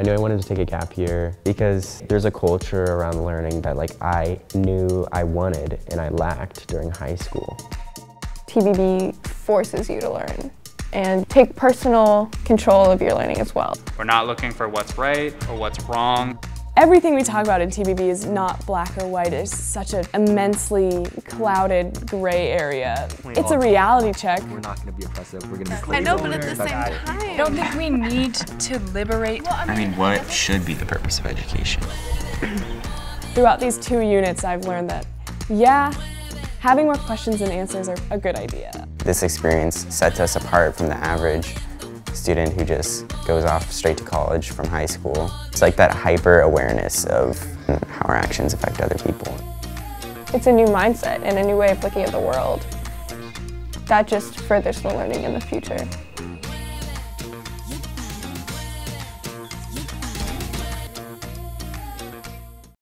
I knew I wanted to take a gap year because there's a culture around learning that like I knew I wanted and I lacked during high school. TBB forces you to learn and take personal control of your learning as well. We're not looking for what's right or what's wrong. Everything we talk about in TBB is not black or white. It's such an immensely clouded gray area. It's a reality check. We're not going to be oppressive. We're going to be clear. I know, but at the same time, I don't think we need to liberate. I mean, what should be the purpose of education? Throughout these two units, I've learned that, yeah, having more questions and answers are a good idea. This experience sets us apart from the average student who just goes off straight to college from high school. It's like that hyper awareness of mm, how our actions affect other people. It's a new mindset and a new way of looking at the world. That just furthers the learning in the future.